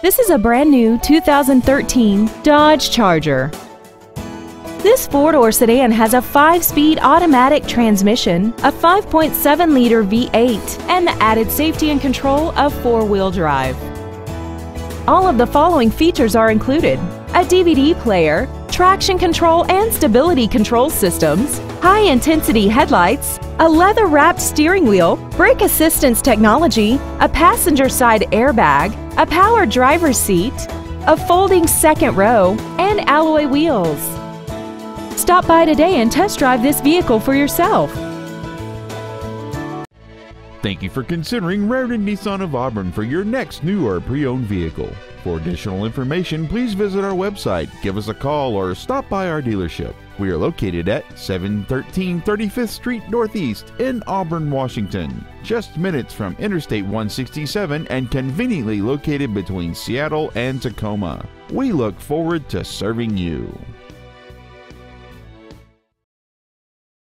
This is a brand new 2013 Dodge Charger. This four-door sedan has a five-speed automatic transmission, a 5.7-liter V8, and the added safety and control of four-wheel drive. All of the following features are included. A DVD player, traction control and stability control systems, high-intensity headlights, a leather-wrapped steering wheel, brake assistance technology, a passenger side airbag, a power driver's seat, a folding second row, and alloy wheels. Stop by today and test drive this vehicle for yourself. Thank you for considering Rairdon Nissan of Auburn for your next new or pre-owned vehicle. For additional information, please visit our website, give us a call, or stop by our dealership. We are located at 713 35th Street Northeast in Auburn, Washington, just minutes from Interstate 167 and conveniently located between Seattle and Tacoma. We look forward to serving you.